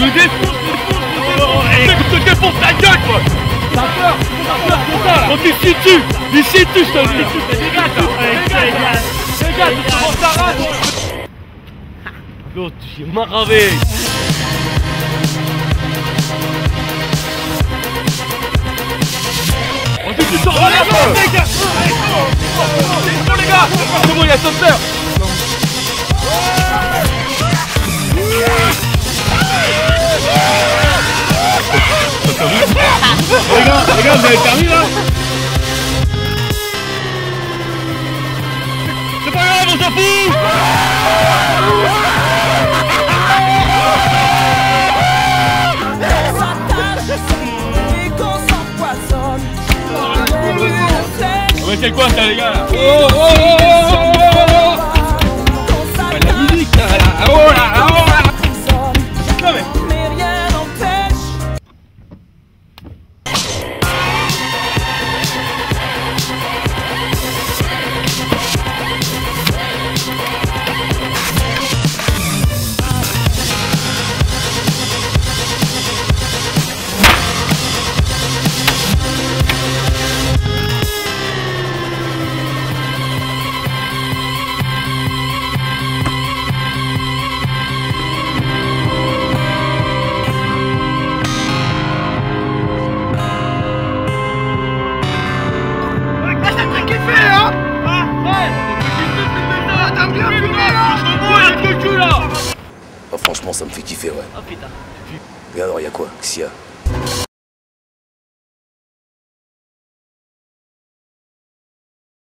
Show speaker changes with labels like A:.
A: Nous défonce s'y tue, je te dis Dégage, dégage Dégage, tu ta race L'autre, j'ai maravé Vas-y, tu sors les gars C'est bon, il y a son père Les gars, les gars, vous avez permis là on s'en fout quoi ça les gars. Là oh oh oh oh oh
B: franchement, ça me fait kiffer, ouais.
C: Oh putain.
B: Et alors, y a quoi? Qu'est-ce qu'il y a